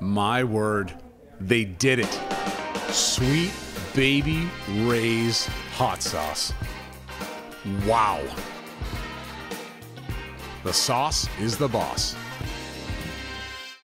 My word, they did it. Sweet baby Ray's hot sauce. Wow. The sauce is the boss.